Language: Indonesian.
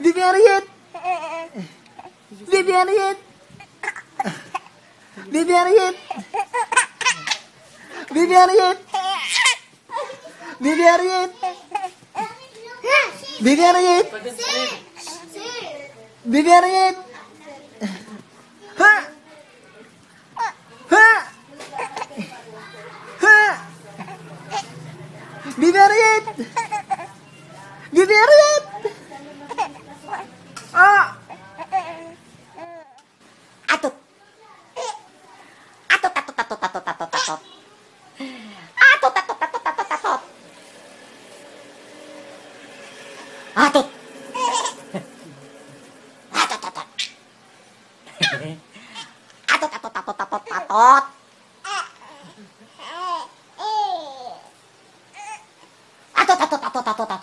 Biberiet. Biberiet. Biberiet. Biberiet. Biberiet. Biberiet. Biberiet. Ha. Ha. Ha. Biberiet. Biberiet. Ah. あと。あと。と。と。あと。たと。たと。たと。たと。あと。たと。たと。たと。たと。